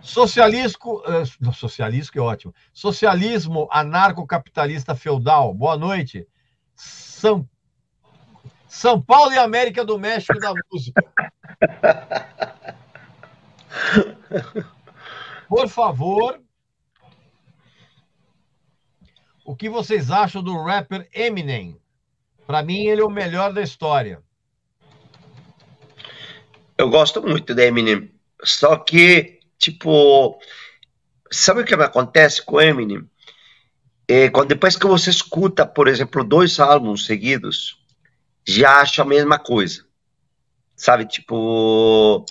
Socialismo, uh, socialismo é ótimo. Socialismo anarcocapitalista feudal. Boa noite. São, São Paulo e América do México da música. Por favor, o que vocês acham do rapper Eminem? Para mim, ele é o melhor da história. Eu gosto muito do Eminem. Só que, tipo, sabe o que acontece com Eminem? É, quando, depois que você escuta, por exemplo, dois álbuns seguidos, já acha a mesma coisa. Sabe, tipo,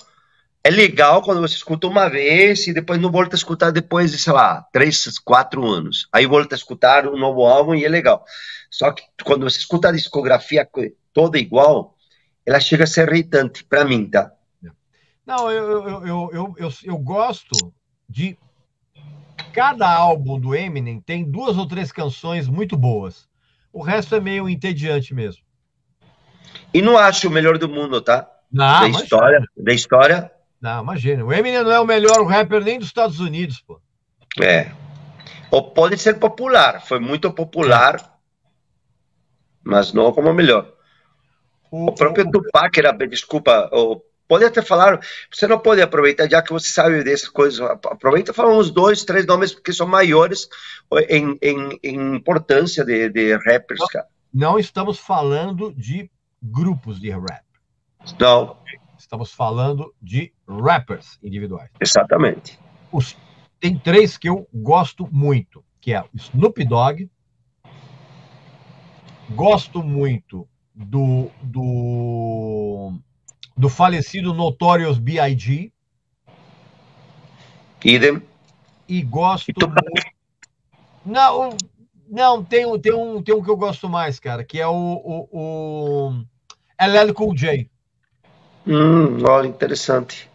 é legal quando você escuta uma vez e depois não volta a escutar depois de, sei lá, três, quatro anos. Aí volta a escutar um novo álbum e é legal. Só que quando você escuta a discografia toda igual, ela chega a ser irritante para mim, tá? Não, eu, eu, eu, eu, eu, gosto de. Cada álbum do Eminem tem duas ou três canções muito boas. O resto é meio entediante mesmo. E não acho o melhor do mundo, tá? Não, da história, da história, não, imagina. O Eminem não é o melhor rapper nem dos Estados Unidos, pô. É. Ou pode ser popular. Foi muito popular, mas não como o melhor. O, o próprio o, Tupac era, desculpa, o, pode até falar, você não pode aproveitar, já que você sabe dessas coisas, aproveita e fala uns dois, três nomes que são maiores em, em, em importância de, de rappers, não, cara. Não estamos falando de grupos de rap. Não. Estamos falando de rappers individuais. Exatamente. Os, tem três que eu gosto muito, que é o Snoop Dogg, gosto muito do, do, do falecido Notorious B.I.G. Idem. E gosto muito... Não, não tem, tem, um, tem um que eu gosto mais, cara, que é o, o, o LL Cool J. Hum, olha, interessante.